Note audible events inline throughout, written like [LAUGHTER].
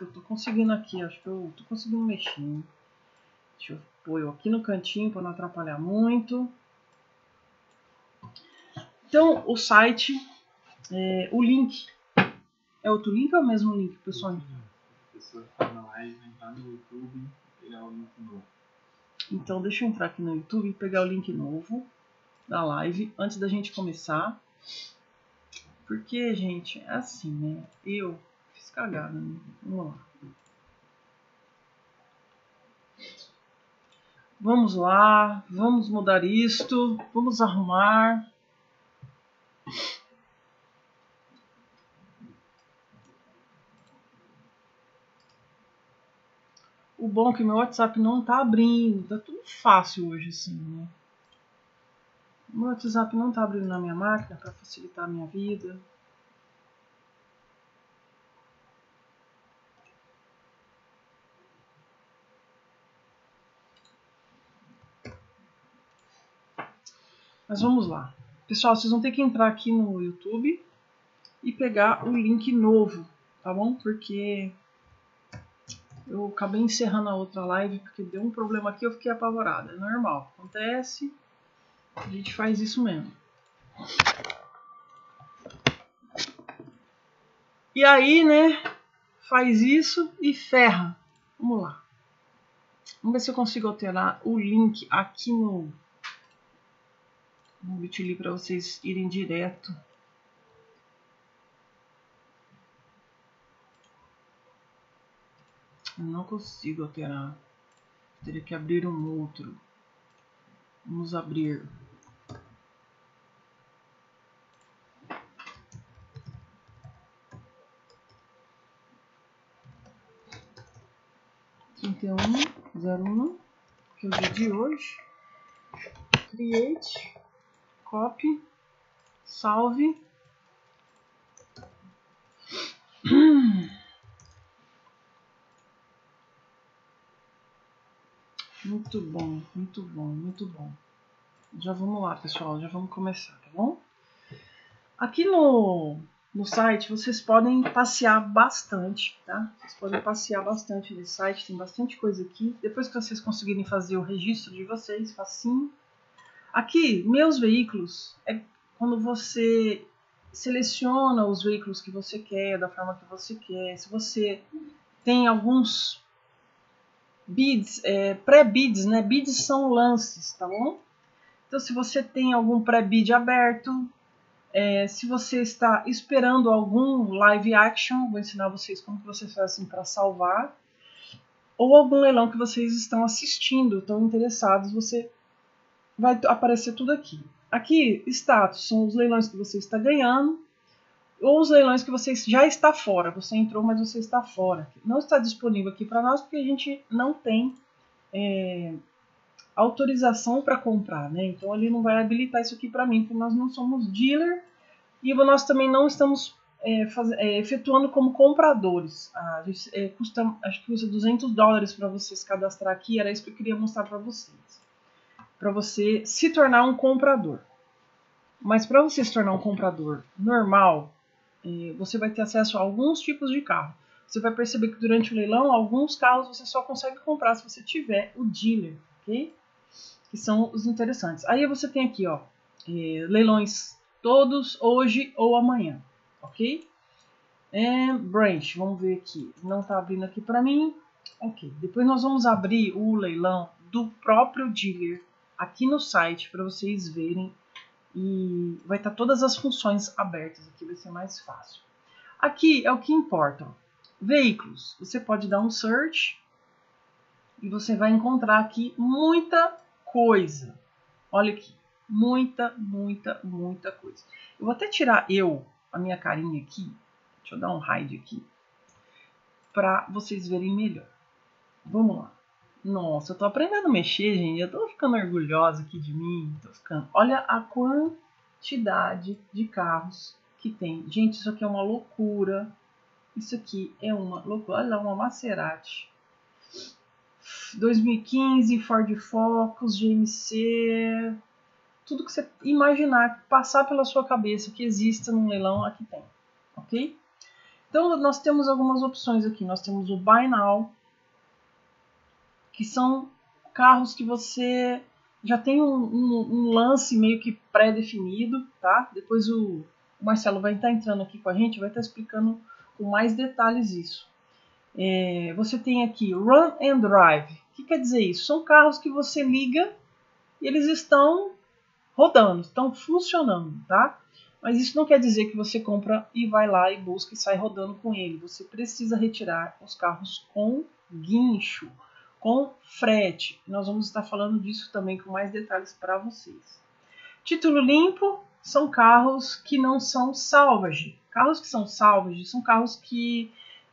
que eu tô conseguindo aqui, acho que eu tô conseguindo mexer. Hein? Deixa eu pôr eu aqui no cantinho para não atrapalhar muito. Então, o site, é, o link, é outro link ou é o mesmo link, pessoal? A pessoa que tá na live, entrar no YouTube e pegar o link novo. Então, deixa eu entrar aqui no YouTube e pegar o link novo da live antes da gente começar. Porque, gente, é assim, né? Eu cagada, né? Vamos lá. Vamos lá, vamos mudar isto, vamos arrumar. O bom é que meu WhatsApp não tá abrindo, tá tudo fácil hoje assim, né? Meu WhatsApp não tá abrindo na minha máquina para facilitar a minha vida. Mas vamos lá. Pessoal, vocês vão ter que entrar aqui no YouTube e pegar o link novo, tá bom? Porque eu acabei encerrando a outra live porque deu um problema aqui eu fiquei apavorada. É normal, acontece. A gente faz isso mesmo. E aí, né? Faz isso e ferra. Vamos lá. Vamos ver se eu consigo alterar o link aqui no, no Bitly para vocês irem direto. Eu não consigo alterar. Teria que abrir um outro. Vamos abrir. Trinta e um, zero um, que é o dia de hoje. Create, copy, salve. Muito bom, muito bom, muito bom. Já vamos lá, pessoal, já vamos começar, tá bom? Aqui no, no site vocês podem passear bastante, tá? Vocês podem passear bastante nesse site, tem bastante coisa aqui. Depois que vocês conseguirem fazer o registro de vocês, facinho. Aqui, meus veículos, é quando você seleciona os veículos que você quer, da forma que você quer. Se você tem alguns bids, é, pré-bids, né? Bids são lances, tá bom? Então, se você tem algum pré-bid aberto, é, se você está esperando algum live action, vou ensinar vocês como que vocês fazem para salvar, ou algum leilão que vocês estão assistindo, estão interessados, você vai aparecer tudo aqui. Aqui, status, são os leilões que você está ganhando, ou os leilões que você já está fora. Você entrou, mas você está fora. Não está disponível aqui para nós porque a gente não tem é, autorização para comprar, né? Então ele não vai habilitar isso aqui para mim, porque nós não somos dealer e nós também não estamos é, faz, é, efetuando como compradores. Ah, gente, é, custa, acho que custa 200 dólares para você se cadastrar aqui. Era isso que eu queria mostrar para vocês, para você se tornar um comprador. Mas para você se tornar um comprador normal, você vai ter acesso a alguns tipos de carro. Você vai perceber que durante o leilão, alguns carros você só consegue comprar se você tiver o dealer, ok? Que são os interessantes. Aí você tem aqui, ó, é, leilões todos hoje ou amanhã, ok? É, branch, vamos ver aqui. Não está abrindo aqui para mim. Ok. Depois nós vamos abrir o leilão do próprio dealer aqui no site para vocês verem e vai estar tá todas as funções abertas aqui, vai ser mais fácil. Aqui é o que importa. Veículos. Você pode dar um search e você vai encontrar aqui muita coisa. Olha aqui, muita, muita, muita coisa. Eu vou até tirar eu, a minha carinha aqui. Deixa eu dar um hide aqui para vocês verem melhor. Vamos lá. Nossa, eu tô aprendendo a mexer, gente. Eu tô ficando orgulhosa aqui de mim. Tô ficando. Olha a quantidade de carros que tem. Gente, isso aqui é uma loucura. Isso aqui é uma loucura. Olha lá, uma Maserati. 2015, Ford Focus, GMC. Tudo que você imaginar, passar pela sua cabeça que exista num leilão, aqui tem. Ok? Então nós temos algumas opções aqui. Nós temos o Buy Now, que são carros que você já tem um, um, um lance meio que pré-definido, tá? Depois o, Marcelo vai estar entrando aqui com a gente, vai estar explicando com mais detalhes isso. É, você tem aqui Run and Drive. O que quer dizer isso? São carros que você liga e eles estão rodando, estão funcionando, tá? Mas isso não quer dizer que você compra e vai lá e busca e sai rodando com ele. Você precisa retirar os carros com guincho, com frete. Nós vamos estar falando disso também com mais detalhes para vocês. Título limpo são carros que não são salvage. Carros que são salvage são carros que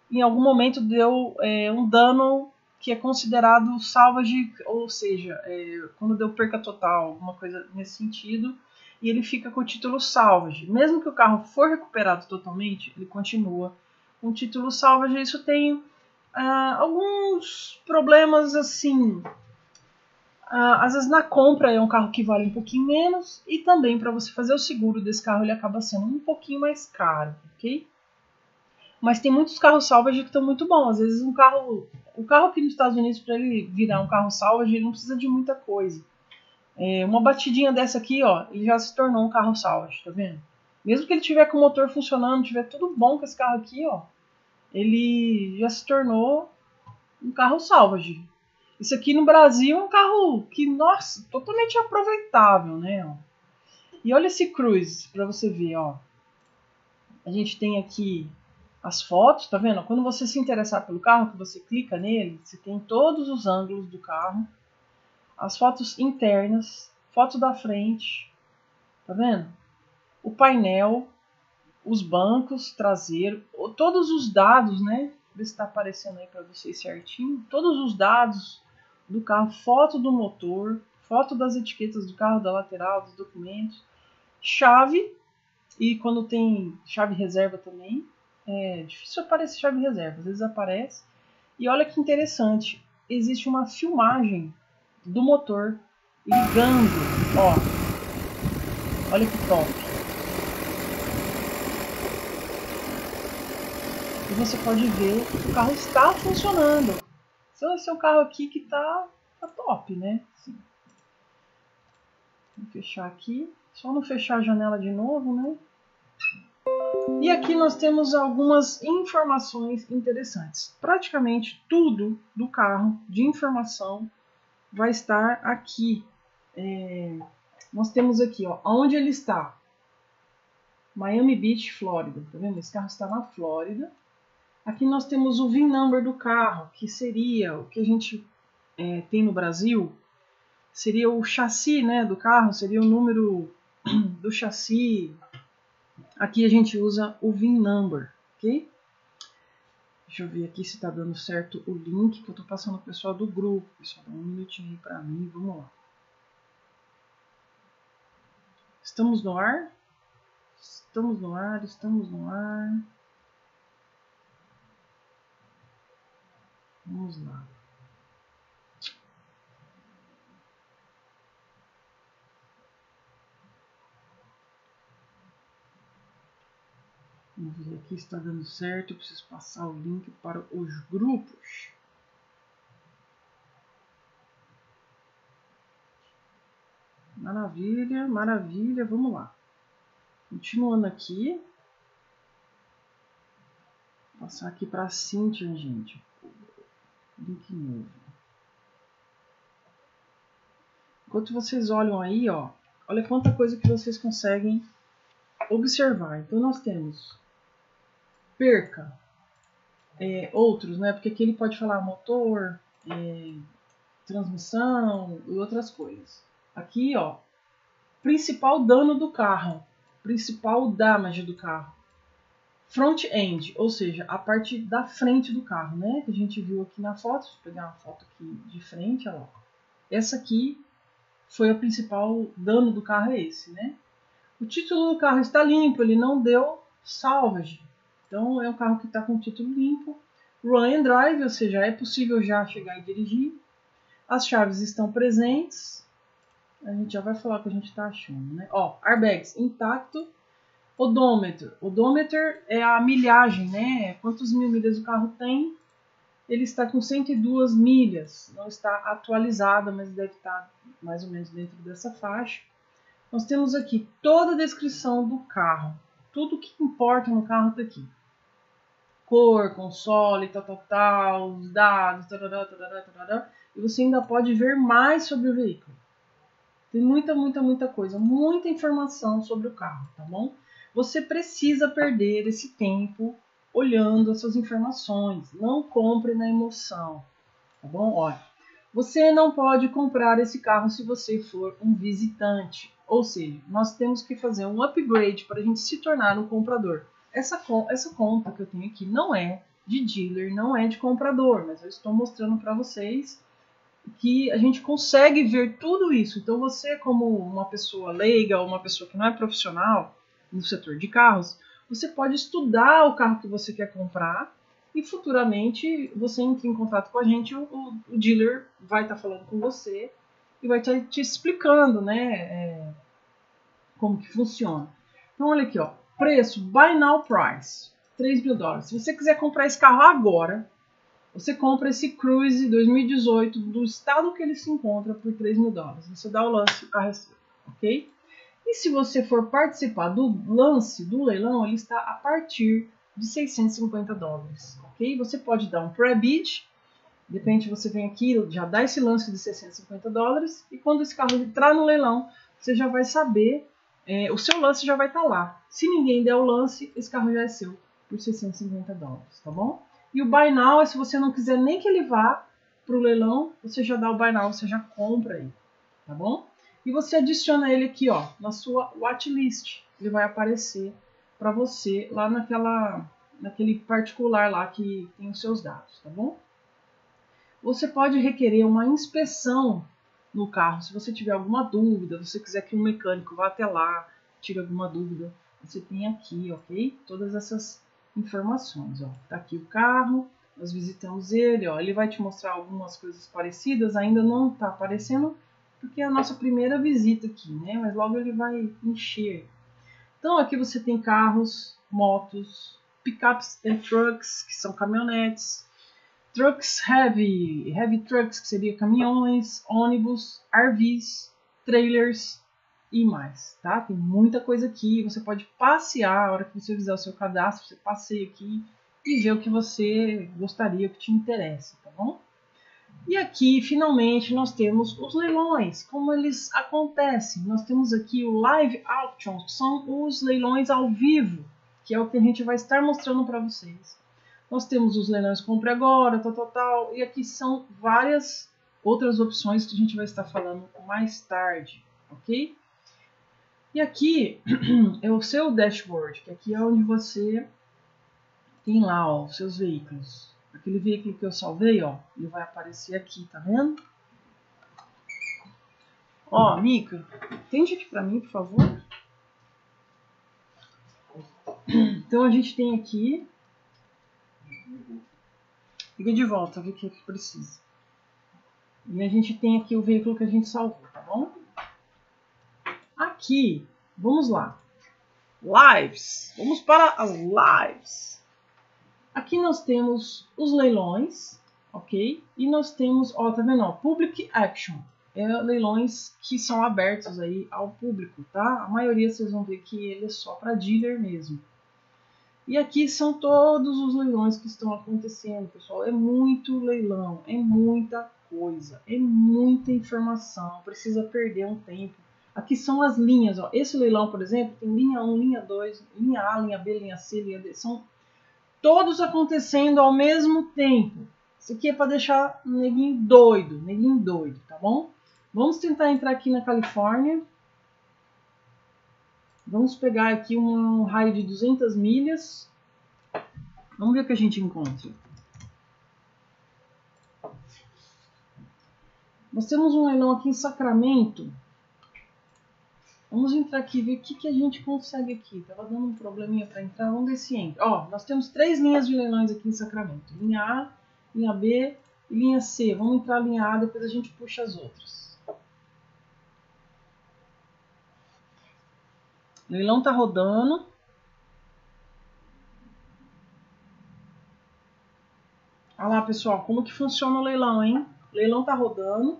em algum momento deu é, um dano que é considerado salvage, ou seja, é, quando deu perca total, alguma coisa nesse sentido, e ele fica com o título salvage. Mesmo que o carro for recuperado totalmente, ele continua com o título salvage. Isso tem ah, alguns problemas assim. Ah, às vezes na compra é um carro que vale um pouquinho menos e também para você fazer o seguro desse carro ele acaba sendo um pouquinho mais caro, ok? Mas tem muitos carros salvage que estão muito bons. Às vezes um carro o carro aqui nos Estados Unidos, para ele virar um carro salvage, ele não precisa de muita coisa. É, uma batidinha dessa aqui, ó, ele já se tornou um carro salvage, tá vendo? Mesmo que ele tiver com o motor funcionando, tiver tudo bom com esse carro aqui, ó, ele já se tornou um carro salvage. Isso aqui no Brasil é um carro que, nossa, totalmente aproveitável, né? E olha esse cruise para você ver, ó. A gente tem aqui as fotos, tá vendo? Quando você se interessar pelo carro, que você clica nele, você tem todos os ângulos do carro, as fotos internas, foto da frente, tá vendo? O painel, os bancos traseiros, todos os dados, né? Ver se está aparecendo aí para vocês certinho. Todos os dados do carro, foto do motor, foto das etiquetas do carro, da lateral, dos documentos, chave e quando tem chave reserva também, é difícil aparecer chave reserva, às vezes aparece. E olha que interessante, existe uma filmagem do motor ligando, ó. Olha que top. E você pode ver que o carro está funcionando. Então esse é o carro aqui que tá, tá top, né? Assim. Vou fechar aqui. Só não fechar a janela de novo, né? E aqui nós temos algumas informações interessantes. Praticamente tudo do carro de informação vai estar aqui. É, nós temos aqui, ó, onde ele está. Miami Beach, Flórida. Tá vendo? Esse carro está na Flórida. Aqui nós temos o VIN number do carro, que seria o que a gente é, tem no Brasil. Seria o chassi né, do carro, seria o número [CLEARS THROAT] do chassi, Aqui a gente usa o VIN number, ok? Deixa eu ver aqui se está dando certo o link que eu estou passando pro pessoal do grupo. Pessoal, dá um minutinho aí para mim, vamos lá. Estamos no ar? Estamos no ar, estamos no ar. Vamos lá. Vamos ver aqui se está dando certo. Eu preciso passar o link para os grupos. Maravilha, maravilha. Vamos lá. Continuando aqui. Vou passar aqui para a Cintia, gente. Link novo. Enquanto vocês olham aí, ó, olha quanta coisa que vocês conseguem observar. Então nós temos perca é, outros, né? Porque aqui ele pode falar motor, é, transmissão e outras coisas. Aqui, ó, principal dano do carro, principal damage do carro. Front end, ou seja, a parte da frente do carro, né? Que a gente viu aqui na foto. Deixa eu pegar uma foto aqui de frente, ó. Essa aqui foi o principal dano do carro, é esse, né? O título do carro está limpo, ele não deu salvage. Então é um carro que está com o título limpo. Run and drive, ou seja, é possível já chegar e dirigir. As chaves estão presentes. A gente já vai falar o que a gente está achando, né? Ó, airbags intacto. Odômetro. Odômetro é a milhagem, né? Quantas mil milhas o carro tem. Ele está com 102 milhas. Não está atualizado, mas deve estar mais ou menos dentro dessa faixa. Nós temos aqui toda a descrição do carro. Tudo que importa no carro está aqui. Cor, console, tal, tal, tal, os dados, tarará, tarará, tarará, e você ainda pode ver mais sobre o veículo. Tem muita, muita, muita coisa, muita informação sobre o carro, tá bom? Você precisa perder esse tempo olhando essas informações. Não compre na emoção, tá bom? Olha, você não pode comprar esse carro se você for um visitante. Ou seja, nós temos que fazer um upgrade para a gente se tornar um comprador. Essa, essa conta que eu tenho aqui não é de dealer, não é de comprador, mas eu estou mostrando para vocês que a gente consegue ver tudo isso. Então você, como uma pessoa leiga ou uma pessoa que não é profissional no setor de carros, você pode estudar o carro que você quer comprar e futuramente você entra em contato com a gente, o, o dealer vai estar tá falando com você e vai estar te explicando, né, é, como que funciona. Então olha aqui, ó, preço Buy Now Price, 3 mil dólares. Se você quiser comprar esse carro agora, você compra esse Cruise 2018 do estado que ele se encontra por 3 mil dólares. Você dá o lance, o carro é seu, ok? E se você for participar do lance do leilão, ele está a partir de 650 dólares, ok? Você pode dar um pré-bid, de repente você vem aqui, já dá esse lance de 650 dólares, e quando esse carro entrar no leilão, você já vai saber, é, o seu lance já vai estar tá lá. Se ninguém der o lance, esse carro já é seu por 650 dólares, tá bom? E o buy now é se você não quiser nem que ele vá para o leilão, você já dá o buy now, você já compra aí, tá bom? E você adiciona ele aqui, ó, na sua watchlist. Ele vai aparecer para você lá naquela, naquele particular lá que tem os seus dados, tá bom? Você pode requerer uma inspeção no carro. Se você tiver alguma dúvida, você quiser que um mecânico vá até lá, tire alguma dúvida, você tem aqui, ok? Todas essas informações, ó. Tá aqui o carro, nós visitamos ele, ó. Ele vai te mostrar algumas coisas parecidas, ainda não tá aparecendo porque é a nossa primeira visita aqui, né? Mas logo ele vai encher então aqui você tem carros, motos, pickups e trucks, que são caminhonetes, trucks heavy, heavy trucks, que seria caminhões, ônibus, RVs, trailers e mais, tá? Tem muita coisa aqui, você pode passear, a hora que você fizer o seu cadastro, você passeia aqui e ver o que você gostaria, o que te interessa, tá bom? E aqui, finalmente, nós temos os leilões, como eles acontecem. Nós temos aqui o Live Auctions, que são os leilões ao vivo, que é o que a gente vai estar mostrando para vocês. Nós temos os leilões compre agora, tal, tal, tal, e aqui são várias outras opções que a gente vai estar falando mais tarde, ok? E aqui [CLEARS THROAT] é o seu dashboard, que aqui é onde você tem lá os seus veículos. Aquele veículo que eu salvei, ó, ele vai aparecer aqui, tá vendo? Ó, Mica, tende aqui pra mim, por favor. Então a gente tem aqui. Liga de volta, ver o que, é que precisa. E a gente tem aqui o veículo que a gente salvou, tá bom? Aqui, vamos lá. Lives. Vamos para as lives. Aqui nós temos os leilões, ok? E nós temos, ó, tá vendo? Public action. É leilões que são abertos aí ao público, tá? A maioria vocês vão ver que ele é só para dealer mesmo. E aqui são todos os leilões que estão acontecendo, pessoal. É muito leilão, é muita coisa, é muita informação. Precisa perder um tempo. Aqui são as linhas, ó. Esse leilão, por exemplo, tem linha 1, linha 2, linha A, linha B, linha C, linha D. São todos acontecendo ao mesmo tempo. Isso aqui é para deixar o neguinho doido, neguinho doido, tá bom? Vamos tentar entrar aqui na Califórnia. Vamos pegar aqui um raio de 200 milhas. Vamos ver o que a gente encontra. Nós temos um leilão aqui em Sacramento Vamos entrar aqui e ver o que, que a gente consegue aqui. Tava dando um probleminha para entrar, vamos ver se entra. Ó, nós temos três linhas de leilões aqui em Sacramento. Linha A, linha B e linha C. Vamos entrar na linha A, depois a gente puxa as outras. O leilão tá rodando. Olha lá, pessoal, como que funciona o leilão, hein? O leilão tá rodando.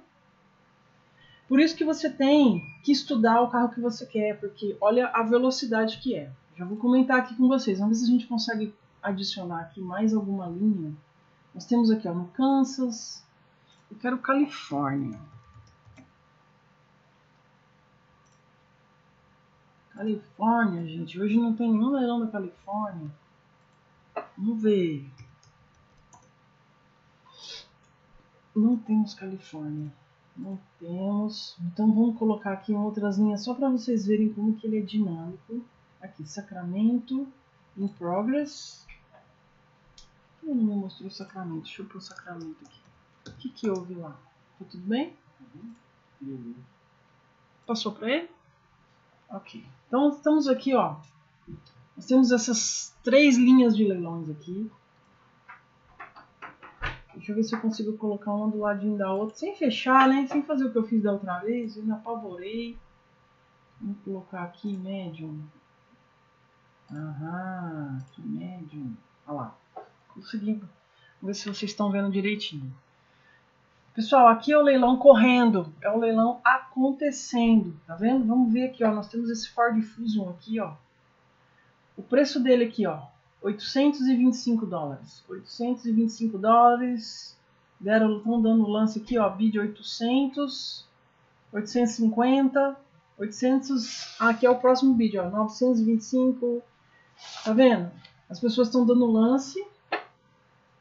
Por isso que você tem que estudar o carro que você quer, porque olha a velocidade que é. Já vou comentar aqui com vocês. Vamos ver se a gente consegue adicionar aqui mais alguma linha. Nós temos aqui ó, no Kansas. Eu quero Califórnia. Califórnia, gente. Hoje não tem nenhum leilão da Califórnia. Vamos ver. Não temos Califórnia. Não temos. Então vamos colocar aqui outras linhas só para vocês verem como que ele é dinâmico. Aqui, Sacramento, in progress. Ele não me mostrou o Sacramento. Deixa eu pôr o Sacramento aqui. O que, que houve lá? Tá tudo bem? Uhum. Passou para ele? Ok. Então estamos aqui, ó. Nós temos essas três linhas de leilões aqui. Deixa eu ver se eu consigo colocar uma do ladinho da outra, sem fechar, né? Sem fazer o que eu fiz da outra vez. Eu me apavorei. Vamos colocar aqui médium. Aham, aqui médium. Olha lá. Consegui. Vamos ver se vocês estão vendo direitinho. Pessoal, aqui é o leilão correndo, é o leilão acontecendo, tá vendo? Vamos ver aqui, ó, nós temos esse Ford Fusion aqui, ó. O preço dele aqui, ó, 825 dólares. 825 dólares. Deram, estão dando lance aqui, ó, bid 800, 850, 800. Ah, aqui é o próximo bid, ó, 925. Tá vendo? As pessoas estão dando lance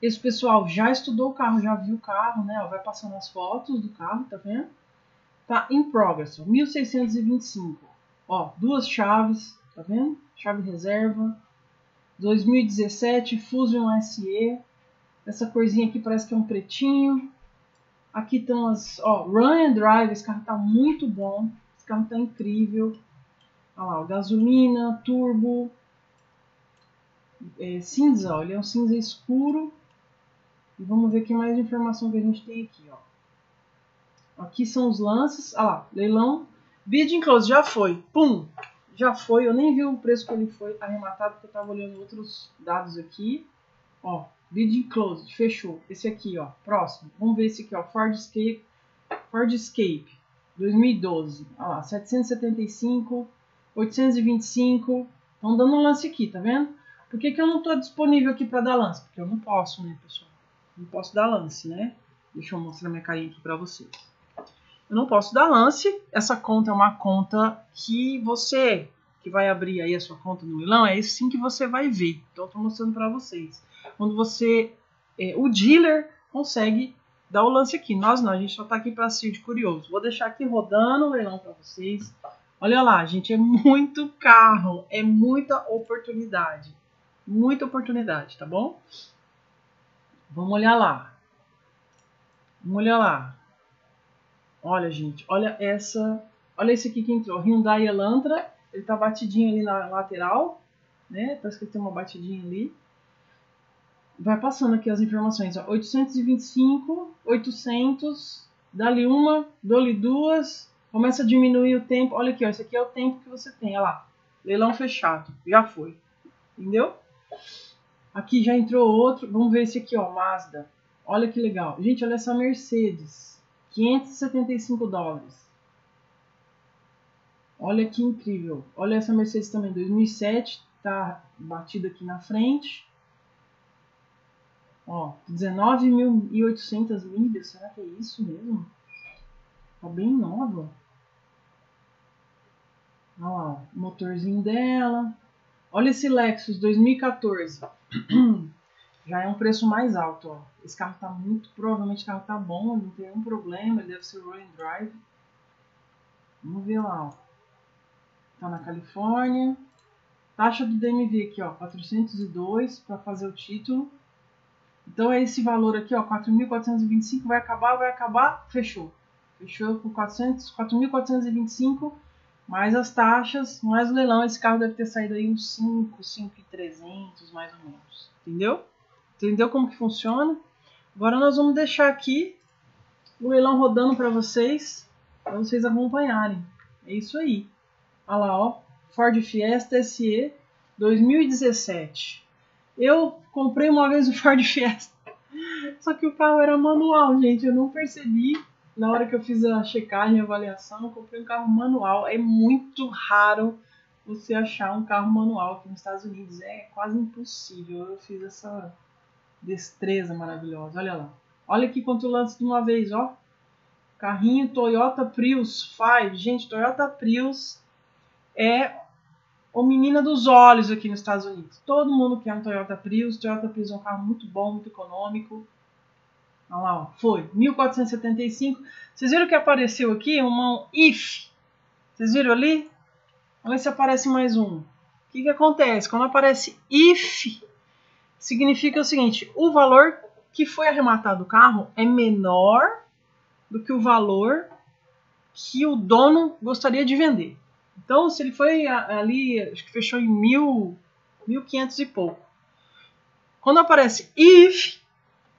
esse pessoal já estudou o carro, já viu o carro, né? Vai passando as fotos do carro, tá vendo? Tá in progress, 1625. Ó, duas chaves, tá vendo? Chave reserva. 2017 Fusion SE. Essa corzinha aqui parece que é um pretinho. Aqui estão as, ó, Run and Drive, esse carro tá muito bom. Esse carro tá incrível. Olha lá, gasolina, turbo, é, cinza, ó, ele é um cinza escuro e vamos ver que mais informação que a gente tem aqui, ó. Aqui são os lances. Ah lá, leilão. Bidding close, já foi. Pum! Já foi. Eu nem vi o preço que ele foi arrematado, porque eu estava olhando outros dados aqui. Ó, bidding close, fechou. Esse aqui, ó, próximo. Vamos ver esse aqui, ó, Ford Escape. Ford Escape 2012. Olha lá, 775, 825. Estão dando um lance aqui, tá vendo? Por que, que eu não estou disponível aqui para dar lance? Porque eu não posso, né, pessoal? não posso dar lance, né? Deixa eu mostrar minha carinha aqui para vocês. Eu não posso dar lance. Essa conta é uma conta que você que vai abrir aí a sua conta no leilão, é isso sim que você vai ver. Então eu tô mostrando para vocês. Quando você, é, o dealer consegue dar o lance aqui. Nós não, a gente só tá aqui para ser de curioso. Vou deixar aqui rodando o leilão para vocês. Olha lá, gente, é muito carro, é muita oportunidade. Muita oportunidade, tá bom? Vamos olhar lá. Vamos olhar lá. Olha, gente, olha essa. Olha esse aqui que entrou. Hyundai Elantra. Ele tá batidinho ali na lateral. Né? Parece que tem uma batidinha ali. Vai passando aqui as informações. Ó. 825, 800. Dali uma, dali duas. Começa a diminuir o tempo. Olha aqui, ó. Esse aqui é o tempo que você tem. Olha lá. Leilão fechado. Já foi. Entendeu? Aqui já entrou outro. Vamos ver esse aqui, ó, Mazda. Olha que legal. Gente, olha essa Mercedes. 575 dólares. Olha que incrível. Olha essa Mercedes também, 2007. Tá batida aqui na frente. Ó, 19.800 milhas. Será que é isso mesmo? Tá bem nova. Olha lá, o motorzinho dela. Olha esse Lexus 2014. [CLEARS THROAT] Já é um preço mais alto, ó. Esse carro tá muito, provavelmente o carro tá bom, não tem nenhum problema, ele deve ser rolling drive. Vamos ver lá, ó. Tá na Califórnia. Taxa do DMV aqui, ó, 402 para fazer o título. Então é esse valor aqui, ó, 4.425 vai acabar, vai acabar, fechou. Fechou por 400, 4.425 mais as taxas, mais o leilão, esse carro deve ter saído aí uns 5, 5,300 mais ou menos. Entendeu? Entendeu como que funciona? Agora nós vamos deixar aqui o leilão rodando para vocês, para vocês acompanharem. É isso aí. Olha lá, ó, Ford Fiesta SE 2017. Eu comprei uma vez o Ford Fiesta. [LAUGHS] Só que o carro era manual, gente. Eu não percebi. Na hora que eu fiz a checagem e avaliação, eu comprei um carro manual. É muito raro você achar um carro manual aqui nos Estados Unidos. É quase impossível. Eu fiz essa destreza maravilhosa. Olha lá. Olha aqui quanto lance de uma vez, ó. Carrinho Toyota Prius 5. Gente, Toyota Prius é o menina dos olhos aqui nos Estados Unidos. Todo mundo quer um Toyota Prius. Toyota Prius é um carro muito bom, muito econômico. Olha lá, ó. foi. 1475. Vocês viram que apareceu aqui uma IF? Vocês viram ali? Olha se aparece mais um. O que, que acontece? Quando aparece IF, significa o seguinte: o valor que foi arrematado o carro é menor do que o valor que o dono gostaria de vender. Então, se ele foi ali, acho que fechou em mil, mil quinhentos e pouco. Quando aparece if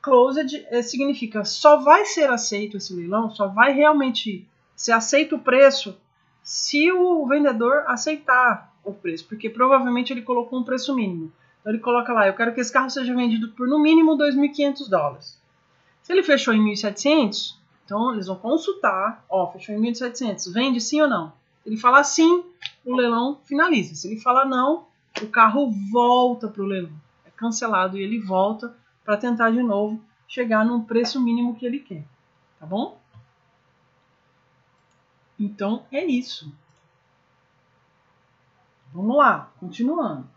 closed, é, significa só vai ser aceito esse leilão, só vai realmente ser aceito o preço se o vendedor aceitar o preço, porque provavelmente ele colocou um preço mínimo. Então ele coloca lá, eu quero que esse carro seja vendido por no mínimo 2.500 dólares. Se ele fechou em 1.700, então eles vão consultar, ó, fechou em 1.700, vende sim ou não? Se ele falar sim, o leilão finaliza. Se ele falar não, o carro volta para o leilão. É cancelado e ele volta para tentar de novo chegar num preço mínimo que ele quer. Tá bom? Então é isso. Vamos lá, continuando.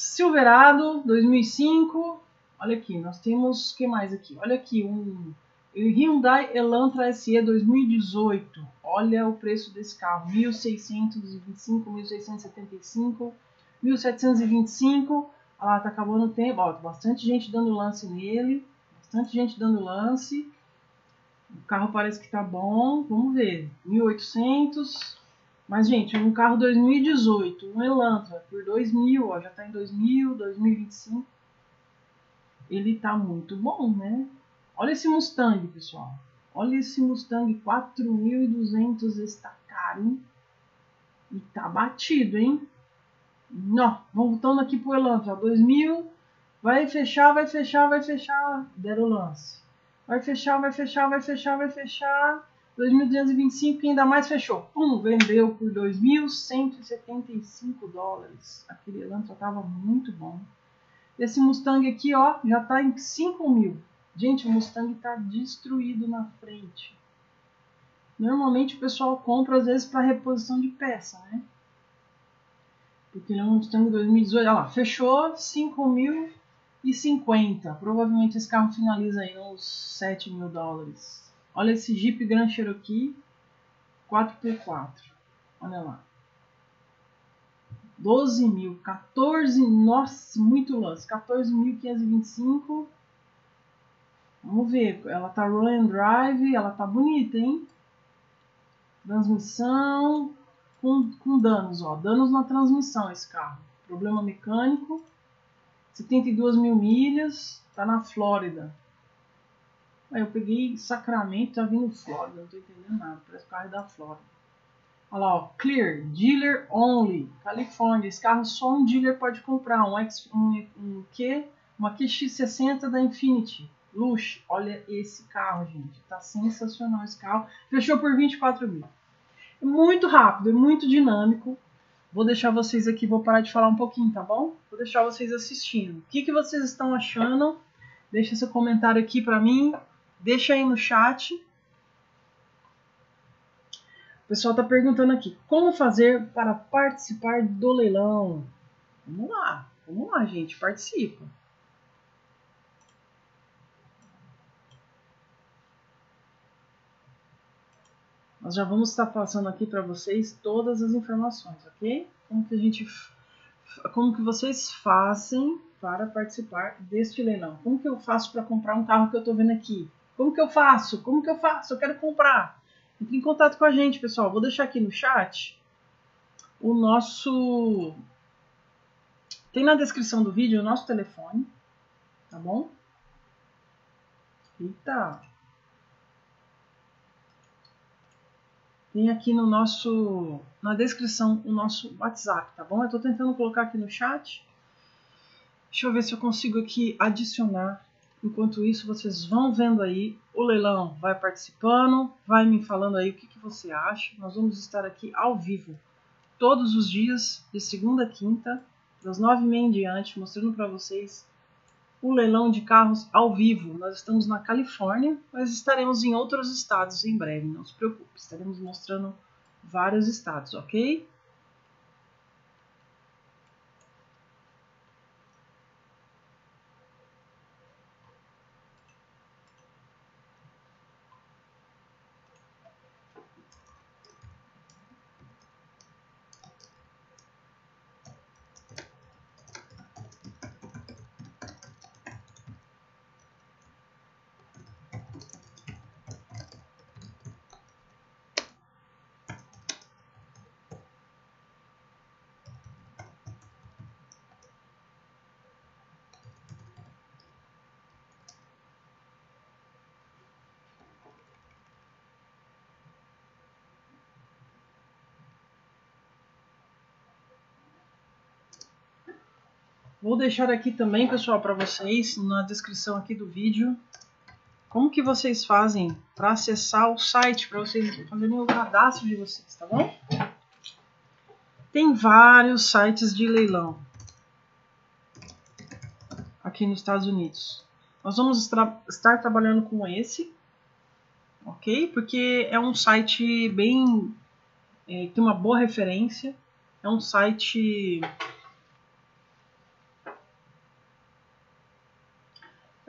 Silverado 2005. Olha aqui, nós temos o que mais aqui? Olha aqui, um Hyundai Elantra SE 2018. Olha o preço desse carro: 1.625, 1.675, 1.725. Olha lá, tá acabando o tempo. Ó, bastante gente dando lance nele. Bastante gente dando lance. O carro parece que tá bom. Vamos ver. 1.800. Mas, gente, um carro 2018, um Elantra por 2.000, ó, já tá em 2.000, 2025. Ele tá muito bom, né? Olha esse Mustang, pessoal. Olha esse Mustang 4.200 está caro, hein? E tá batido, hein? Não, voltando aqui pro Elantra, 2.000, vai fechar, vai fechar, vai fechar, deram o lance. Vai fechar, vai fechar, vai fechar, vai fechar. 2.225 ainda mais fechou. Pum, vendeu por 2.175 dólares. Aquele Elantra tava muito bom. Esse Mustang aqui, ó, já tá em 5 mil. Gente, o Mustang está destruído na frente. Normalmente o pessoal compra às vezes para reposição de peça, né? Porque ele é um Mustang 2018. Olha lá, fechou 5.050. Provavelmente esse carro finaliza aí uns 7 mil dólares. Olha esse Jeep Grand Cherokee 4x4. Olha lá. 12 mil, 14, nossa, muito lance, 14.525 Vamos ver, ela tá roll drive, ela tá bonita, hein? Transmissão com, com danos, ó. Danos na transmissão esse carro. Problema mecânico. 72 mil milhas. Tá na Flórida. Aí eu peguei Sacramento, tá vindo Flórida. Não tô entendendo nada. Parece carro da Flórida. Olha lá, ó. Clear. Dealer only. Califórnia. Esse carro só um dealer pode comprar. Um, X, um, um Q, uma QX60 da Infinity. Luxo, olha esse carro, gente. Tá sensacional esse carro. Fechou por 24 mil. É muito rápido, é muito dinâmico. Vou deixar vocês aqui, vou parar de falar um pouquinho, tá bom? Vou deixar vocês assistindo. O que, que vocês estão achando? Deixa seu comentário aqui pra mim. Deixa aí no chat. O pessoal tá perguntando aqui, como fazer para participar do leilão? Vamos lá, vamos lá, gente, participa. Nós já vamos estar passando aqui para vocês todas as informações, ok? Como que a gente, como que vocês fazem para participar deste leilão? Como que eu faço para comprar um carro que eu estou vendo aqui? Como que eu faço? Como que eu faço? Eu quero comprar. Entre em contato com a gente, pessoal. Vou deixar aqui no chat o nosso tem na descrição do vídeo o nosso telefone, tá bom? Eita, Tem aqui no nosso na descrição o nosso WhatsApp, tá bom? Eu estou tentando colocar aqui no chat. Deixa eu ver se eu consigo aqui adicionar. Enquanto isso, vocês vão vendo aí o leilão, vai participando, vai me falando aí o que, que você acha. Nós vamos estar aqui ao vivo todos os dias, de segunda a quinta, das nove e meia em diante, mostrando para vocês o leilão de carros ao vivo. Nós estamos na Califórnia, mas estaremos em outros estados em breve, não se preocupe. Estaremos mostrando vários estados, ok? Vou deixar aqui também, pessoal, para vocês, na descrição aqui do vídeo, como que vocês fazem para acessar o site, para vocês fazerem o cadastro de vocês, tá bom? Tem vários sites de leilão aqui nos Estados Unidos. Nós vamos tra estar trabalhando com esse, ok? Porque é um site bem... É, tem uma boa referência, é um site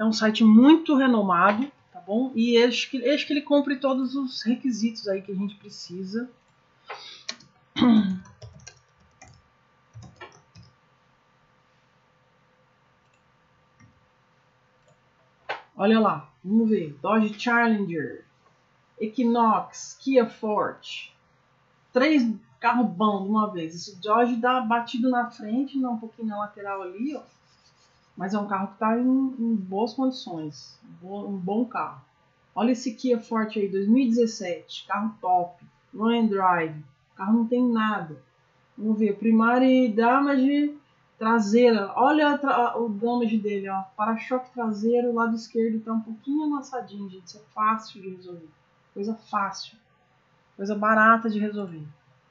É um site muito renomado, tá bom? E acho que, acho que ele cumpre todos os requisitos aí que a gente precisa. [CLEARS THROAT] Olha lá, vamos ver. Dodge Challenger, Equinox, Kia Forte. Três carros bons de uma vez. Esse Dodge dá batido na frente, um pouquinho na lateral ali, ó. Mas é um carro que está em, em, boas condições. Um bom carro. Olha esse Kia Forte aí, 2017. Carro top. Run and drive. O carro não tem nada. Vamos ver. Primary damage traseira. Olha tra o damage dele. ó. Para-choque traseiro, lado esquerdo está um pouquinho amassadinho, gente. Isso é fácil de resolver. Coisa fácil. Coisa barata de resolver.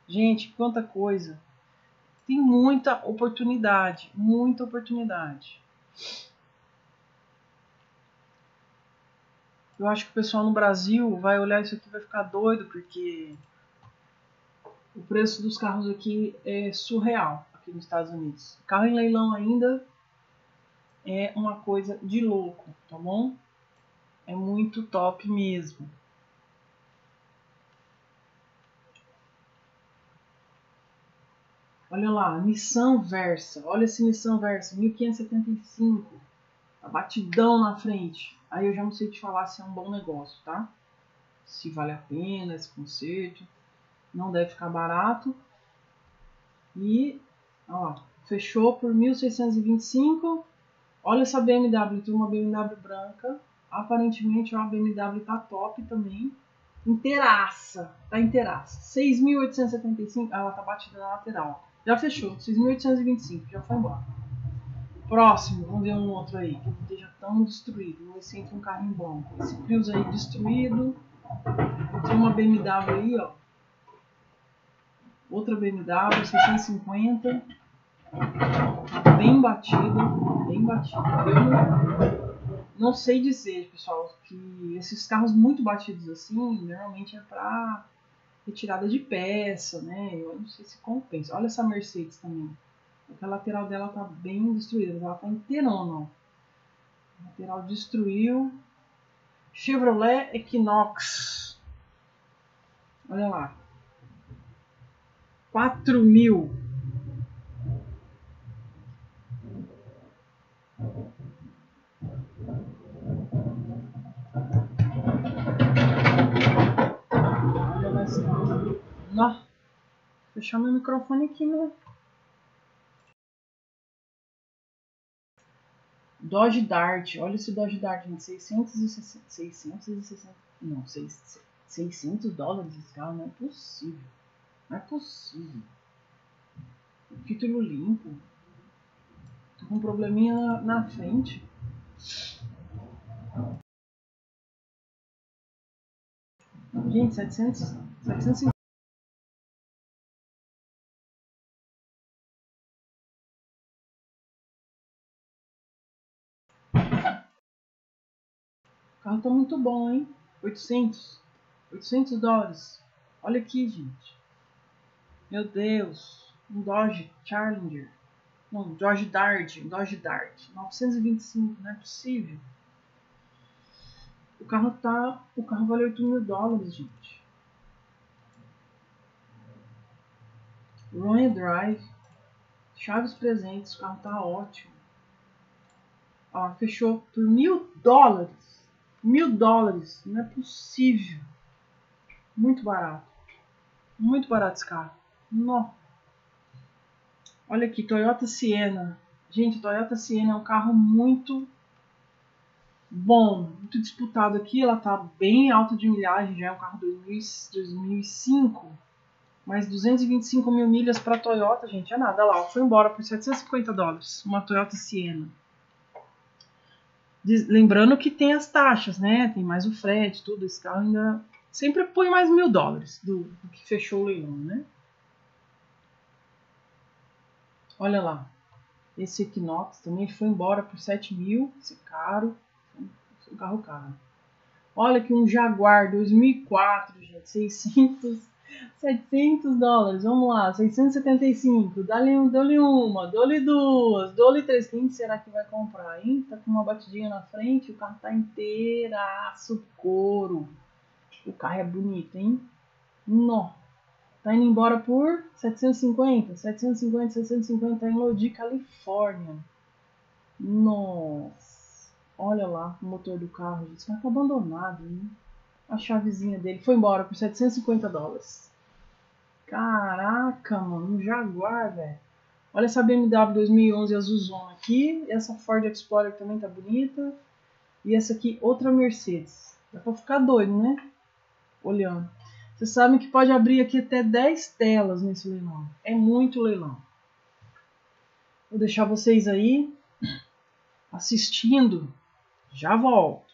Gente, quanta coisa. Tem muita oportunidade. Muita oportunidade. Eu acho que o pessoal no Brasil vai olhar isso aqui e vai ficar doido, porque o preço dos carros aqui é surreal aqui nos Estados Unidos. Carro em leilão ainda é uma coisa de louco, tá bom? É muito top mesmo. Olha lá, Nissan Versa. Olha esse Nissan Versa, 1575. Tá batidão na frente. Aí eu já não sei te falar se é um bom negócio, tá? Se vale a pena esse conserto. Não deve ficar barato. E, ó, fechou por 1625. Olha essa BMW, tem uma BMW branca. Aparentemente, ó, a BMW tá top também. Inteiraça, tá inteiraça. 6.875, ela tá batida na lateral. Já fechou. 6.825. Já foi embora. Próximo. Vamos ver um outro aí. Que esteja tão destruído. Vamos ver se entra um carrinho bom. Esse Prius aí destruído. Tem uma BMW aí, ó. Outra BMW. 650. Bem batida. Bem batida. Eu não, não sei dizer, pessoal, que esses carros muito batidos assim, normalmente é pra retirada de peça, né? Eu não sei se compensa. Olha essa Mercedes também. A lateral dela tá bem destruída, ela tá inteirona, ó. Lateral destruiu. Chevrolet Equinox. Olha lá. 4 mil. Nó. Fechar meu microfone aqui, né? Dodge Dart. Olha esse Dodge Dart, gente. 660, 660, não, 600 dólares esse carro. Não é possível. Não é possível. Título limpo. Tô com um probleminha na, na frente. Gente, 700, 750. O carro tá muito bom, hein? 800. 800 dólares. Olha aqui, gente. Meu Deus. Um Dodge Challenger. Não, Dodge Dart. Um Dodge Dart. 925. Não é possível. O carro tá. O carro vale 8 mil dólares, gente. Royal Drive. Chaves presentes. O carro tá ótimo. Ó, fechou por mil dólares. Mil dólares. Não é possível. Muito barato. Muito barato esse carro. Nó. Olha aqui, Toyota Siena. Gente, Toyota Siena é um carro muito bom, muito disputado aqui. Ela tá bem alta de milhagem, já é um carro 2005. Mas 225 mil milhas para Toyota, gente, é nada. Olha lá, foi embora por 750 dólares. Uma Toyota Siena. Lembrando que tem as taxas, né? Tem mais o frete, tudo. Esse carro ainda sempre põe mais mil dólares do, do que fechou o leilão, né? Olha lá. Esse Equinox também foi embora por 7 mil. Esse caro. Foi um carro caro. Olha aqui um Jaguar 2004, gente. 600 700 dólares, vamos lá, 675, dá-lhe um, dou-lhe uma, dou-lhe duas, dou-lhe três, quem será que vai comprar, hein? Tá com uma batidinha na frente, o carro tá inteiraço couro, o carro é bonito, hein? Nó, tá indo embora por 750, 750, 750, tá em Lodi, Califórnia, nossa, olha lá o motor do carro, gente, carro tá abandonado, hein? A chavezinha dele foi embora por 750 dólares. Caraca, mano, um Jaguar, velho. Olha essa BMW 2011 azulzona aqui. Essa Ford Explorer também tá bonita. E essa aqui, outra Mercedes. Dá pra ficar doido, né? Olhando. Vocês sabem que pode abrir aqui até 10 telas nesse leilão. É muito leilão. Vou deixar vocês aí assistindo. Já volto.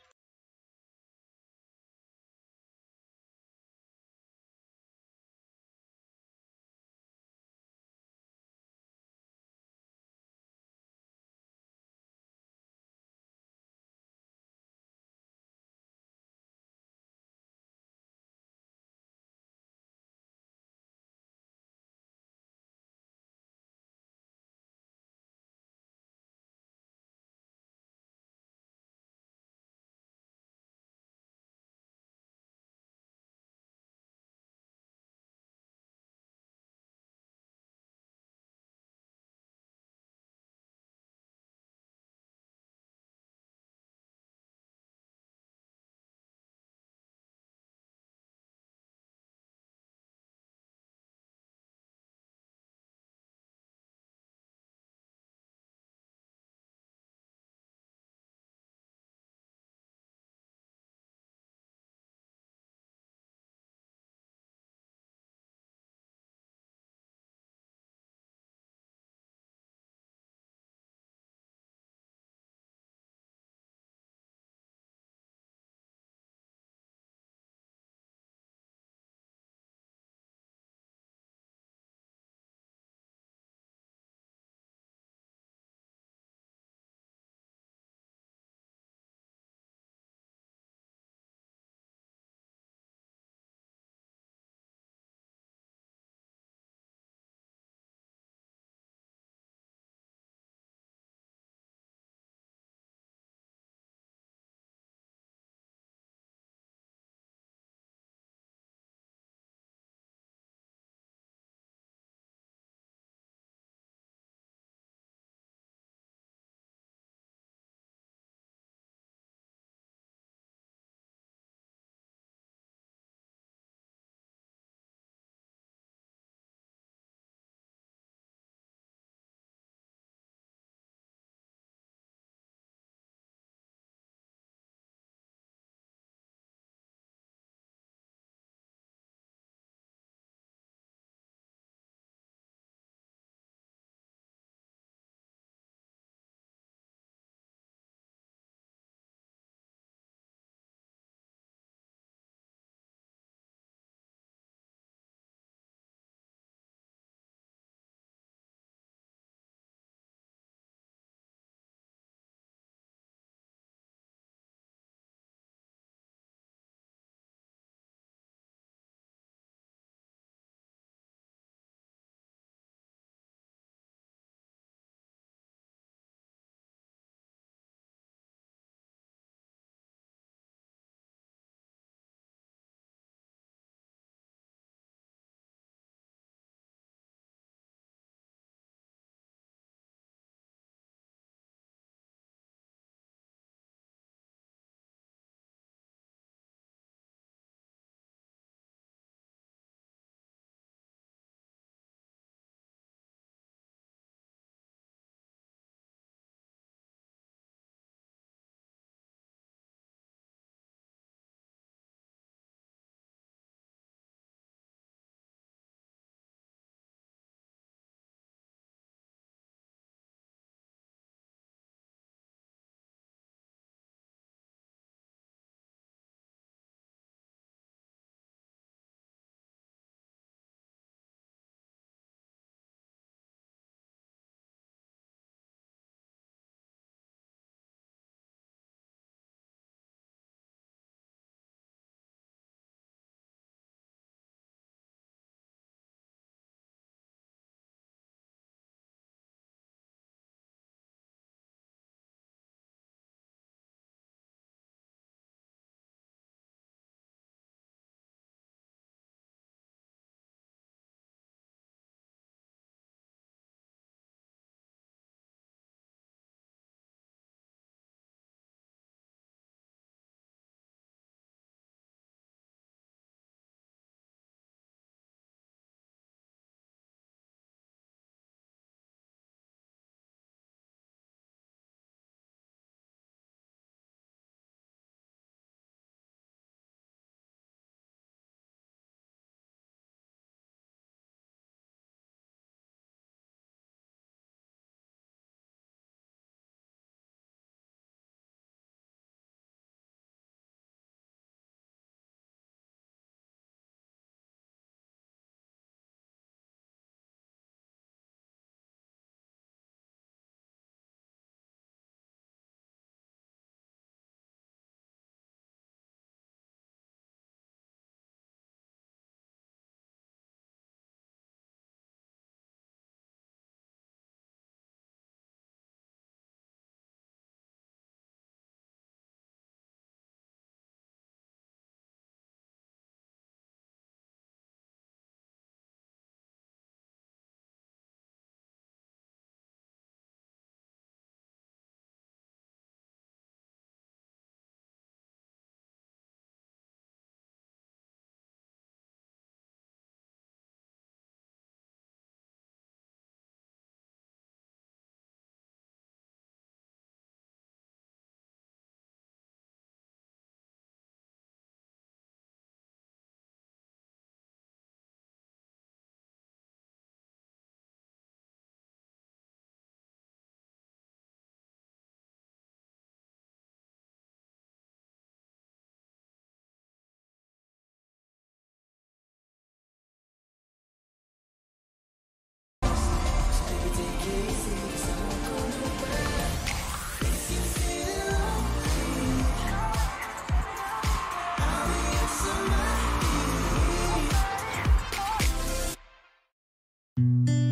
Run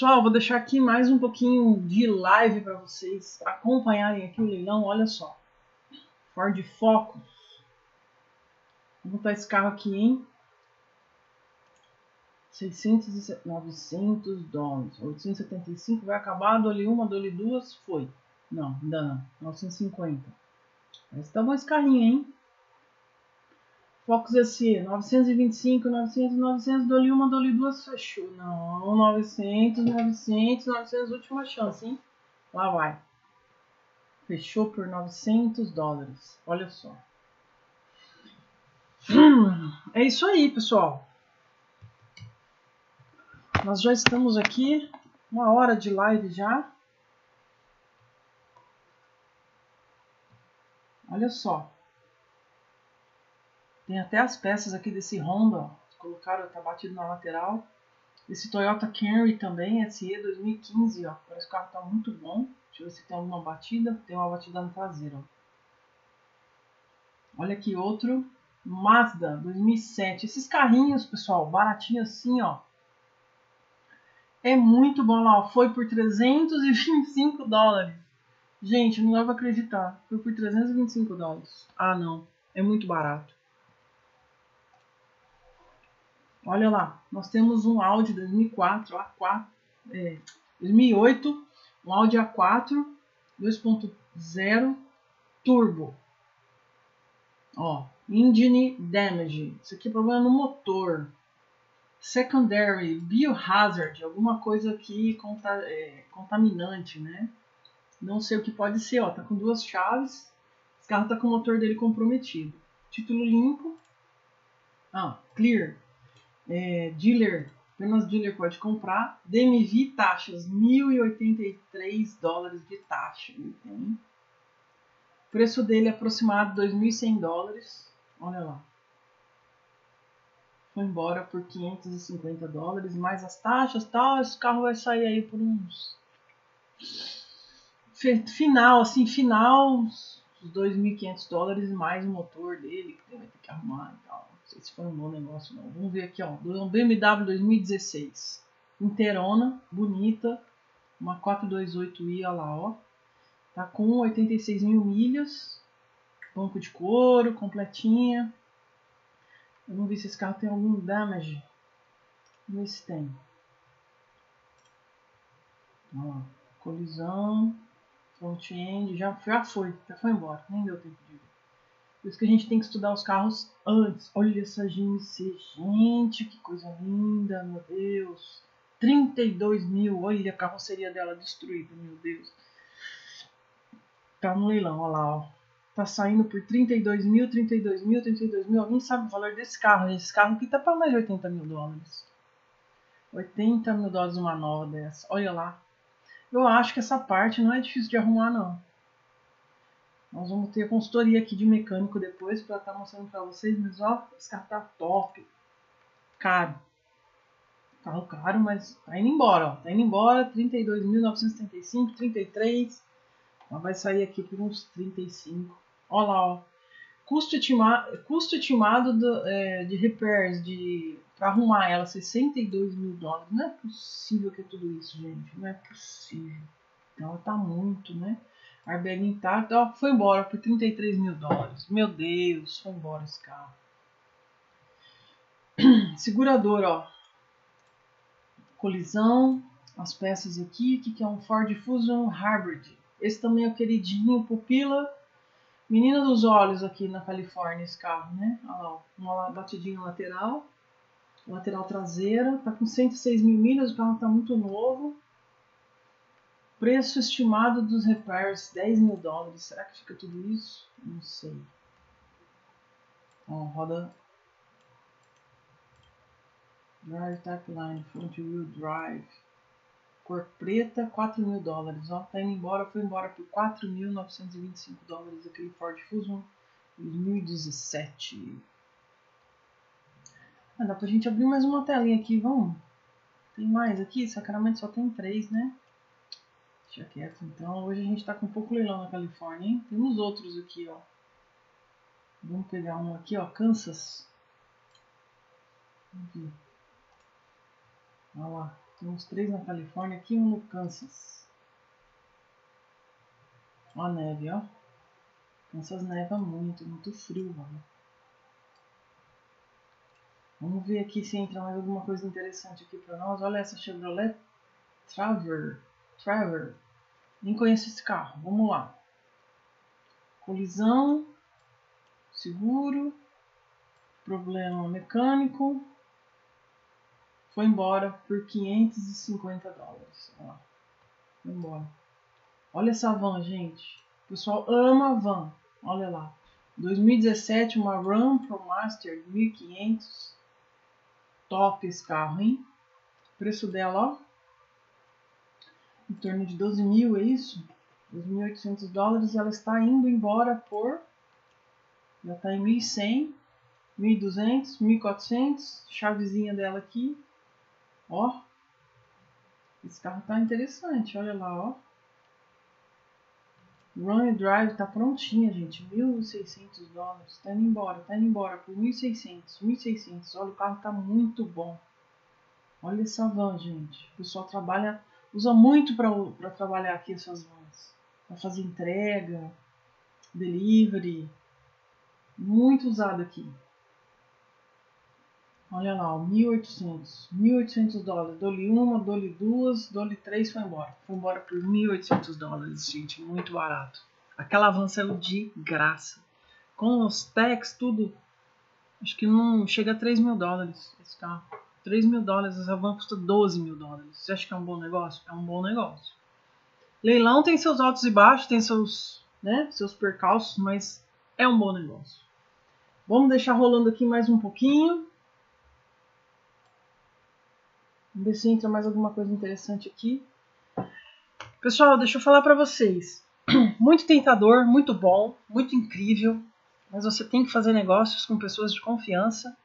Pessoal, vou deixar aqui mais um pouquinho de live para vocês acompanharem aqui o leilão. Olha só. Ford Focus. Vou botar esse carro aqui em 600 e 900 dólares. 875 vai acabar. Dole uma, dole duas. Foi. Não, ainda não. 950. Mas tá bom esse carrinho, hein? Focus SE, 925, 900, 900, dole uma, dole duas, fechou. Não, 900, 900, 900, última chance, hein? Lá vai. Fechou por 900 dólares. Olha só. [CLEARS THROAT] É isso aí, pessoal. Nós já estamos aqui, uma hora de live já. Olha só. Tem até as peças aqui desse Honda. Colocaram, tá batido na lateral. Esse Toyota Camry também, SE 2015, ó. Parece que o carro tá muito bom. Deixa eu ver se tem alguma batida. Tem uma batida na traseira, ó. Olha aqui outro. Mazda 2007. Esses carrinhos, pessoal, baratinho assim, ó. É muito bom lá, ó. Foi por 325 dólares. Gente, não dá pra acreditar. Foi por 325 dólares. Ah, não. É muito barato. Olha lá, nós temos um Audi 2004, A4, é, 2008, um Audi A4 2.0 Turbo. Ó, engine damage. Isso aqui é problema no motor. secondary biohazard, alguma coisa aqui é, contaminante, né? Não sei o que pode ser, ó, tá com duas chaves. Esse carro tá com o motor dele comprometido. Título limpo. Ah, clear. É, dealer, apenas dealer pode comprar. DMV taxas, 1.083 dólares de taxa. Ele tem. O preço dele é aproximado 2.100 dólares. Olha lá. Foi embora por 550 dólares, mais as taxas tal. Esse carro vai sair aí por uns. Final, assim, final, uns 2.500 dólares mais o motor dele, que vai ter que arrumar e tal. Sei se foi um bom negócio não. Vamos ver aqui, ó. Um BMW 2016. Inteirona, bonita. Uma 428i, olha lá, ó. Tá com 86 mil milhas. Banco de couro, completinha. Vamos ver se esse carro tem algum damage. Vamos ver se tem. Lá. Colisão. Front-end. Já, já foi. Já foi embora. Nem deu tempo de ver. Por isso que a gente tem que estudar os carros antes. Olha essa GMC. Gente, que coisa linda. Meu Deus. 32 mil. Olha a carroceria dela destruída. Meu Deus. Tá no leilão. Olha lá, ó. Tá saindo por 32 mil, 32 mil, 32 mil. Alguém sabe o valor desse carro? Esse carro aqui tá para mais de 80 mil dólares. 80 mil dólares uma nova dessa. Olha lá. Eu acho que essa parte não é difícil de arrumar, não. Nós vamos ter consultoria aqui de mecânico depois para estar mostrando para vocês. Mas ó, esse carro tá top. Caro. Carro caro, mas tá indo embora, ó. Tá indo embora. 32.935, 33. Ela vai sair aqui por uns 35. Olha lá, ó. Custo, estima, custo estimado do, é, de repairs, de arrumar ela, 62 mil dólares. Não é possível que é tudo isso, gente. Não é possível. Então, ela tá muito, né? Airbag intacto. Ó, foi embora por 33 mil dólares. Meu Deus, foi embora esse carro. [CLEARS THROAT] Segurador, ó. Colisão. As peças aqui. O que, que é um Ford Fusion Hybrid? Esse também é o queridinho, pupila. Menina dos olhos aqui na Califórnia, esse carro, né? Olha lá, ó, uma batidinha lateral. Lateral traseira. Tá com 106 mil milhas, o carro tá muito novo. Preço estimado dos repairs, 10 mil dólares. Será que fica tudo isso? Não sei. Ó, roda... Drive Type Line, Front Wheel Drive cor preta, 4 mil dólares. Ó, tá indo embora, foi embora por 4.925 dólares aquele Ford Fusion 2017. Ah, dá pra gente abrir mais uma telinha aqui, vamos? Tem mais aqui? Sacanamente só tem três, né? Deixa quieto então. Hoje a gente tá com pouco leilão na Califórnia, hein? Temos outros aqui, ó. Vamos pegar um aqui, ó. Kansas. Ver. Olha lá. Temos três na Califórnia, aqui um no Kansas. Ó a neve, ó. Kansas neva muito, muito frio, mano. Vamos ver aqui se entra mais alguma coisa interessante aqui pra nós. Olha essa Chevrolet Traver. Traver. Nem conheço esse carro. Vamos lá. Colisão. Seguro. Problema mecânico foi embora por 550 dólares. Ó, foi embora. Olha essa van, gente. O pessoal ama a van. Olha lá. 2017, uma Ram Pro Master 1500. Top esse carro, hein? O preço dela, ó. Em torno de 12 mil, é isso? 2.800 dólares. Ela está indo embora por. Já está em 1.100. 1.200, 1.400. Chavezinha dela aqui. Ó. Esse carro tá interessante, olha lá, ó. Run and Drive tá prontinha, gente. 1.600 dólares. Tá indo embora, tá indo embora por 1.600, 1.600. Olha, o carro tá muito bom. Olha essa van, gente. O pessoal trabalha, usa muito para trabalhar aqui essas vans. Pra fazer entrega, delivery. Muito usado aqui. Olha lá, 1.800. 1.800 dólares. Dou-lhe uma, dou-lhe duas, dou-lhe três, foi embora. Foi embora por 1.800 dólares, gente. Muito barato. Aquela van saiu de graça. Com os tax, tudo. Acho que não chega a 3 mil dólares esse carro. 3 mil dólares, essa van custa 12 mil dólares. Você acha que é um bom negócio? É um bom negócio. Leilão tem seus altos e baixos, tem seus, né, seus percalços, mas é um bom negócio. Vamos deixar rolando aqui mais um pouquinho. Vamos ver se entra mais alguma coisa interessante aqui. Pessoal, deixa eu falar para vocês. [CLEARS THROAT] Muito tentador, muito bom, muito incrível, mas você tem que fazer negócios com pessoas de confiança.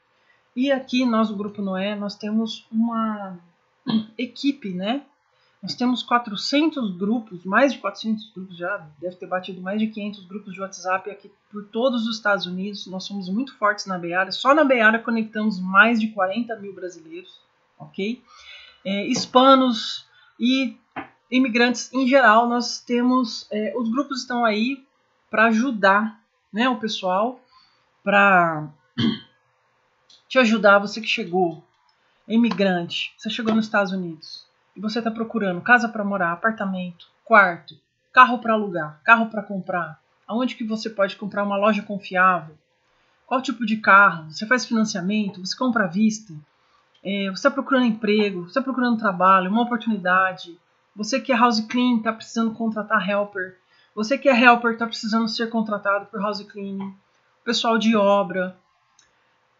E aqui nós do Grupo Noé, nós temos uma [CLEARS THROAT] equipe, né? Nós temos 400 grupos, mais de 400 grupos já, deve ter batido mais de 500 grupos de WhatsApp aqui por todos os Estados Unidos. Nós somos muito fortes na Beara. Só na Beara conectamos mais de 40 mil brasileiros, ok? É, hispanos e imigrantes em geral. Nós temos, é, os grupos estão aí para ajudar, né, o pessoal, para te ajudar. Você que chegou, imigrante, você chegou nos Estados Unidos e você está procurando casa para morar, apartamento, quarto, carro para alugar, carro para comprar, aonde que você pode comprar uma loja confiável, qual tipo de carro, você faz financiamento, você compra à vista, é, você está procurando emprego, você está procurando trabalho, uma oportunidade, você que é house clean está precisando contratar helper, você que é helper está precisando ser contratado por house cleaning, pessoal de obra,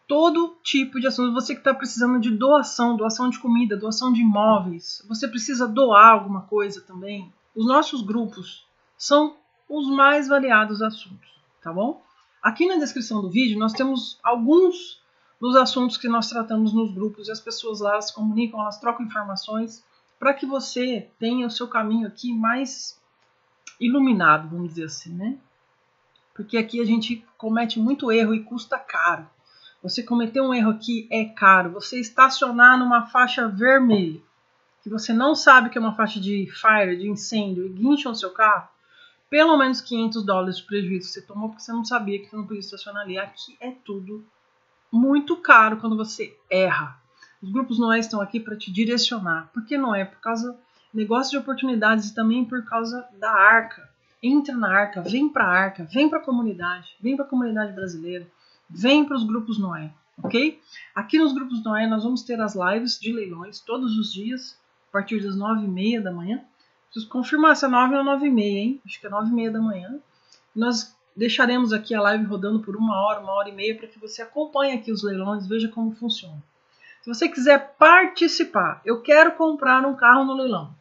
todo tipo de assunto. Você que está precisando de doação, doação de comida, doação de imóveis, você precisa doar alguma coisa também. Os nossos grupos são os mais variados assuntos, tá bom? Aqui na descrição do vídeo nós temos alguns dos assuntos que nós tratamos nos grupos e as pessoas lá se comunicam, elas trocam informações para que você tenha o seu caminho aqui mais iluminado, vamos dizer assim, né? Porque aqui a gente comete muito erro e custa caro. Você cometer um erro aqui é caro. Você estacionar numa faixa vermelha, que você não sabe que é uma faixa de fire, de incêndio, e guincha o seu carro, pelo menos 500 dólares de prejuízo você tomou porque você não sabia que você não podia estacionar ali. Aqui é tudo muito caro quando você erra. Os grupos Noé estão aqui para te direcionar. Por que não é? Por causa negócio de oportunidades e também por causa da arca. Entra na arca, vem para a arca, vem para a comunidade, vem para a comunidade brasileira, vem para os grupos Noé, ok? Aqui nos grupos Noé nós vamos ter as lives de leilões todos os dias, a partir das 9h30 da manhã. Preciso confirmar se é 9 ou 9h30, hein? Acho que é 9h30 da manhã. Nós deixaremos aqui a live rodando por uma hora, uma hora e meia, para que você acompanhe aqui os leilões, veja como funciona. Se você quiser participar, eu quero comprar um carro no leilão.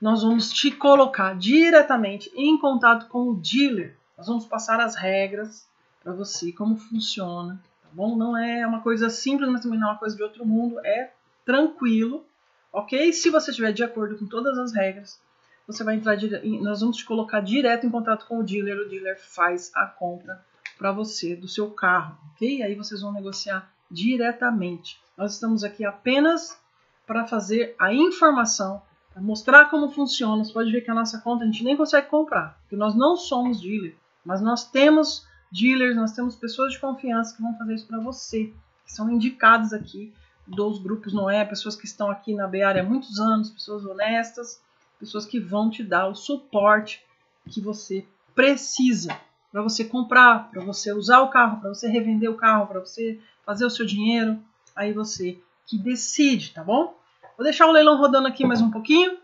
Nós vamos te colocar diretamente em contato com o dealer. Nós vamos passar as regras para você, como funciona, tá bom? Não é uma coisa simples, mas também não é uma coisa de outro mundo. É tranquilo, ok? Se você estiver de acordo com todas as regras, você vai entrar nós vamos te colocar direto em contato com o dealer. O dealer faz a compra para você do seu carro, ok? Aí vocês vão negociar diretamente. Nós estamos aqui apenas para fazer a informação, para mostrar como funciona. Você pode ver que a nossa conta a gente nem consegue comprar, porque nós não somos dealer, mas nós temos dealers, nós temos pessoas de confiança que vão fazer isso para você, que são indicados aqui dos grupos Noé, pessoas que estão aqui na BR há muitos anos, pessoas honestas, pessoas que vão te dar o suporte que você precisa para você comprar, para você usar o carro, para você revender o carro, para você fazer o seu dinheiro. Aí você que decide, tá bom? Vou deixar o leilão rodando aqui mais um pouquinho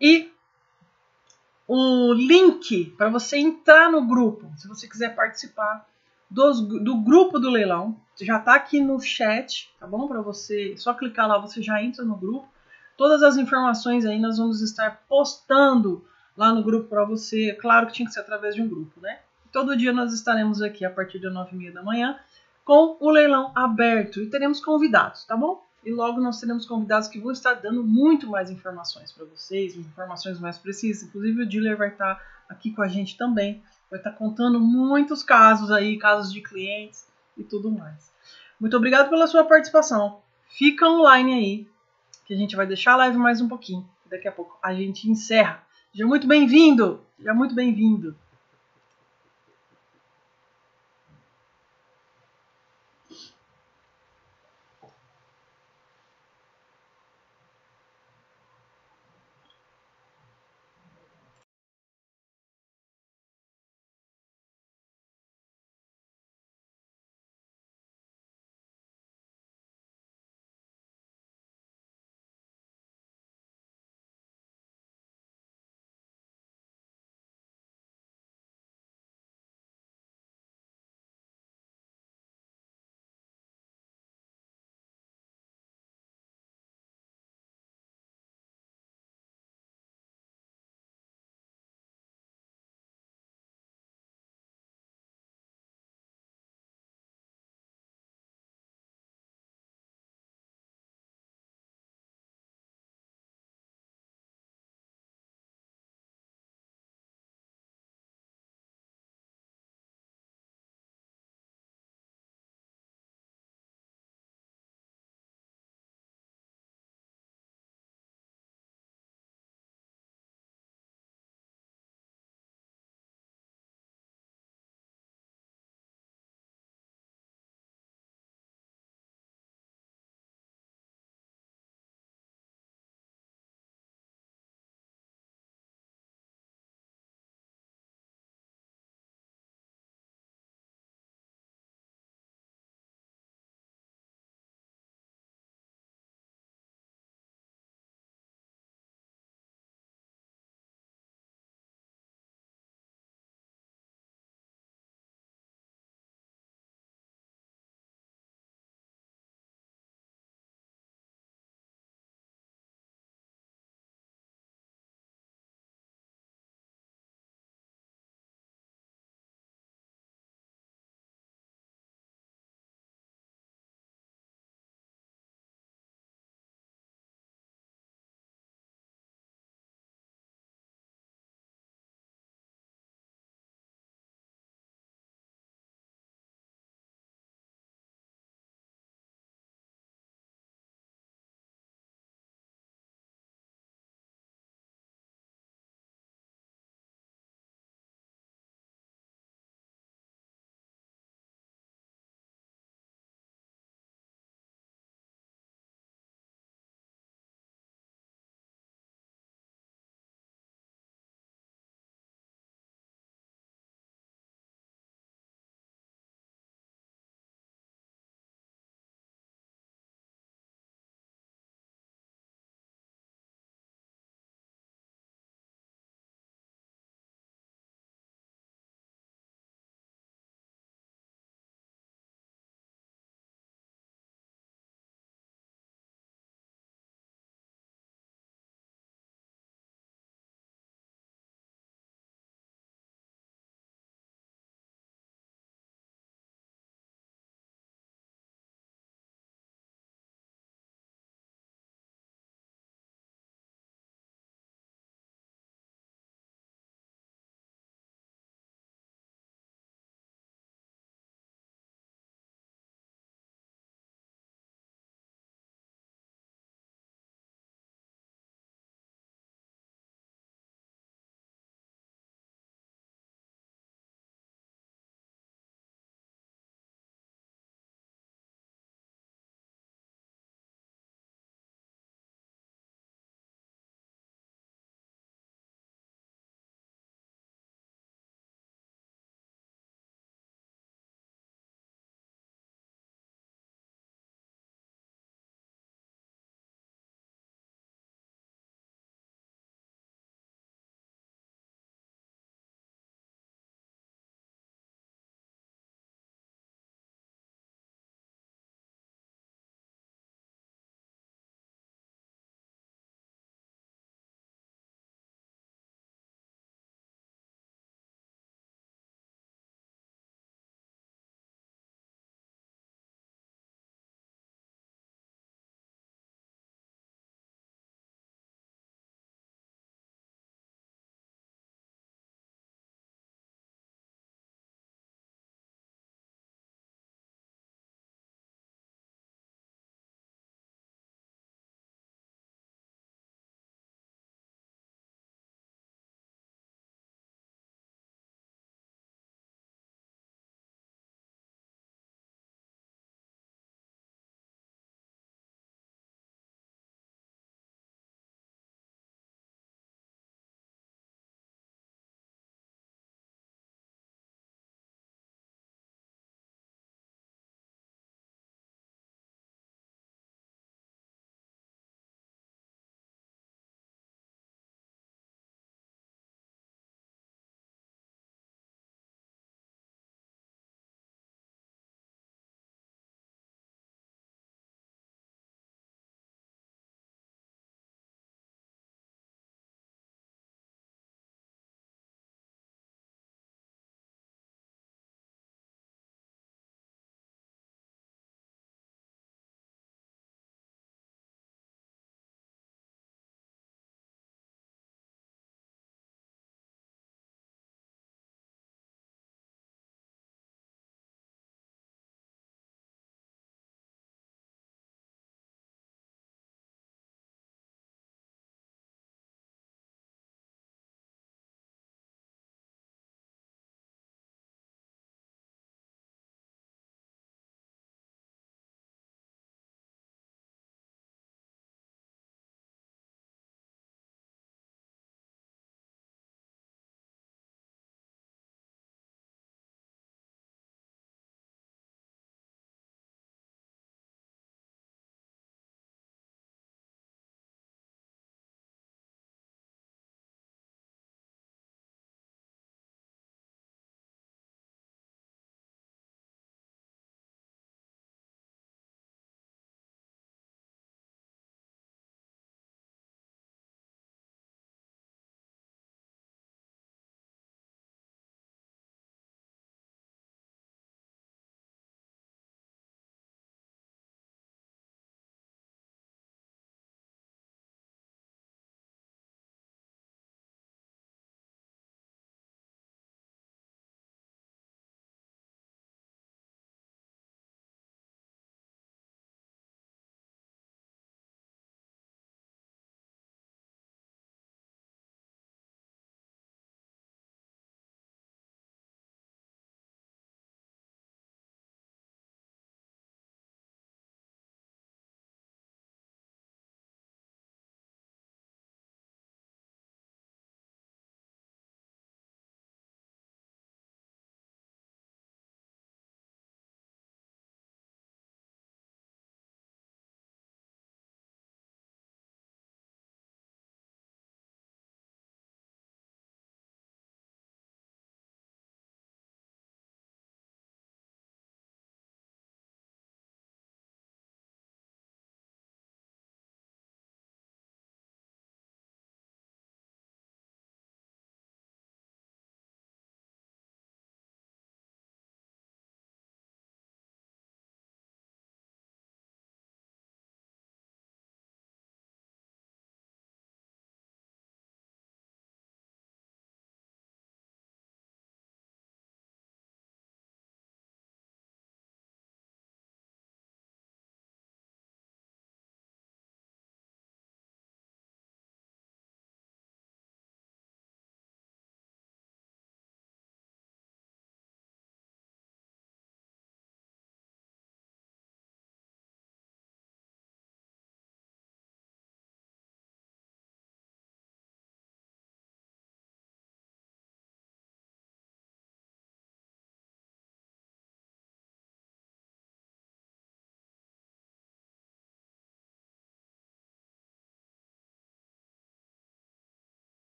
e o link para você entrar no grupo, se você quiser participar dos, do grupo do leilão, já está aqui no chat, tá bom? Para você, só clicar lá, você já entra no grupo. Todas as informações aí nós vamos estar postando lá no grupo para você. Claro que tinha que ser através de um grupo, né? Todo dia nós estaremos aqui a partir das 9h30 da manhã com o leilão aberto e teremos convidados, tá bom? E logo nós teremos convidados que vão estar dando muito mais informações para vocês, informações mais precisas. Inclusive o dealer vai estar aqui com a gente também, vai estar contando muitos casos aí, casos de clientes e tudo mais. Muito obrigado pela sua participação. Fica online aí, que a gente vai deixar a live mais um pouquinho. Daqui a pouco a gente encerra. Seja muito bem-vindo! Seja muito bem-vindo!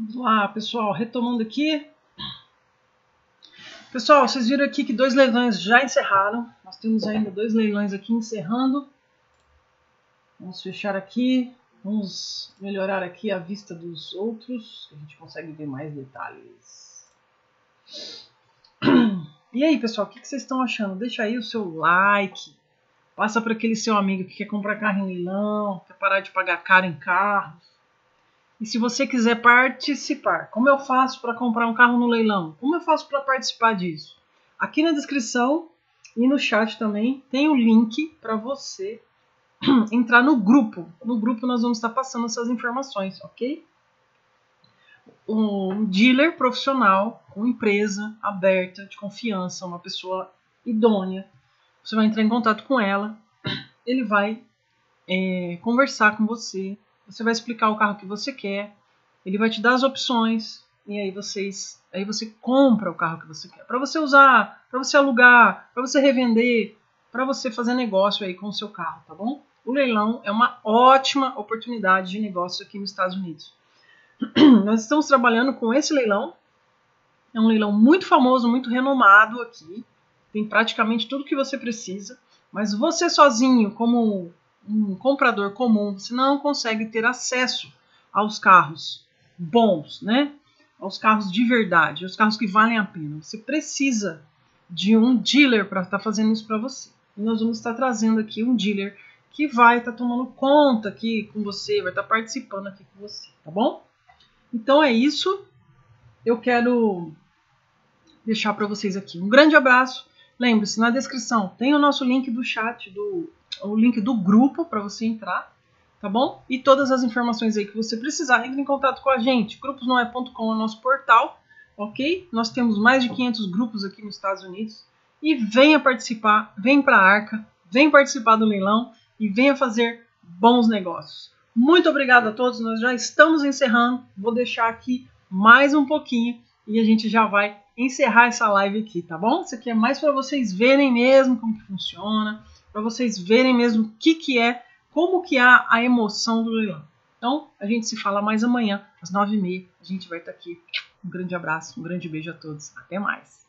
Vamos lá, pessoal, retomando aqui. Pessoal, vocês viram aqui que dois leilões já encerraram. Nós temos ainda dois leilões aqui encerrando. Vamos fechar aqui. Vamos melhorar aqui a vista dos outros. A gente consegue ver mais detalhes. [CLEARS THROAT] E aí, pessoal, o que vocês estão achando? Deixa aí o seu like. Passa para aquele seu amigo que quer comprar carro em leilão, quer parar de pagar caro em carros. E se você quiser participar, como eu faço para comprar um carro no leilão? Como eu faço para participar disso? Aqui na descrição e no chat também tem o link para você [CLEARS THROAT] entrar no grupo. No grupo nós vamos estar passando essas informações, ok? Um dealer profissional, com empresa aberta, de confiança, uma pessoa idônea. Você vai entrar em contato com ela, [CLEARS THROAT] ele vai é, conversar com você, você vai explicar o carro que você quer, ele vai te dar as opções e aí vocês, aí você compra o carro que você quer, para você usar, para você alugar, para você revender, para você fazer negócio aí com o seu carro, tá bom? O leilão é uma ótima oportunidade de negócio aqui nos Estados Unidos. [CLEARS THROAT] Nós estamos trabalhando com esse leilão. É um leilão muito famoso, muito renomado aqui. Tem praticamente tudo que você precisa. Mas você sozinho, como um comprador comum, não consegue ter acesso aos carros bons, né? Aos carros de verdade, aos carros que valem a pena. Você precisa de um dealer para estar fazendo isso para você. E nós vamos estar trazendo aqui um dealer que vai estar tomando conta aqui com você, vai estar participando aqui com você, tá bom? Então é isso. Eu quero deixar para vocês aqui um grande abraço. Lembre-se, na descrição tem o nosso link do chat, do, o link do grupo para você entrar, tá bom? E todas as informações aí que você precisar, entre em contato com a gente. Gruposnoé.com é o nosso portal, ok? Nós temos mais de 500 grupos aqui nos Estados Unidos. E venha participar, vem para a Arca, vem participar do leilão e venha fazer bons negócios. Muito obrigado a todos, nós já estamos encerrando. Vou deixar aqui mais um pouquinho e a gente já vai encerrar essa live aqui, tá bom? Isso aqui é mais para vocês verem mesmo como que funciona, para vocês verem mesmo o que que é, como que é a emoção do leilão. Então, a gente se fala mais amanhã, às nove e meia. A gente vai estar aqui. Um grande abraço, um grande beijo a todos. Até mais.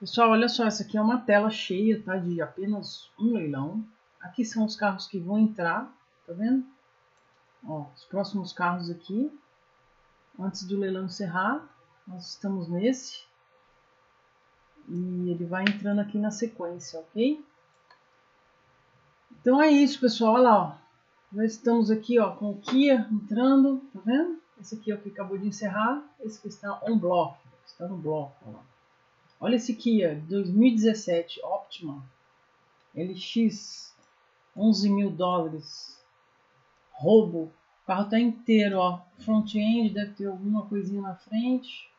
Pessoal, olha só, essa aqui é uma tela cheia, tá? De apenas um leilão. Aqui são os carros que vão entrar, tá vendo? Ó, os próximos carros aqui. Antes do leilão encerrar, nós estamos nesse. E ele vai entrando aqui na sequência, ok? Então é isso, pessoal. Olha lá, ó. Já estamos aqui ó, com o Kia entrando, tá vendo? Esse aqui é o que acabou de encerrar. Esse que está on block, está no bloco. Ó. Olha esse Kia 2017 Optima LX 11 mil dólares. Roubo. O carro tá inteiro, ó. Front-end deve ter alguma coisinha na frente.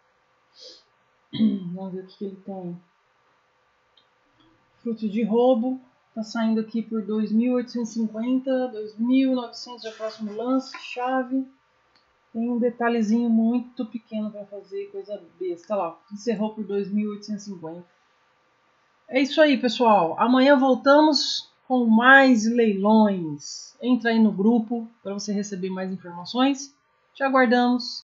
[CLEARS THROAT] Vamos ver o que, que ele tem. Fruto de roubo. Tá saindo aqui por 2.850, 2.900 é o próximo lance, chave. Tem um detalhezinho muito pequeno para fazer, coisa besta. Lá, encerrou por 2.850. É isso aí, pessoal. Amanhã voltamos com mais leilões. Entra aí no grupo para você receber mais informações. Te aguardamos.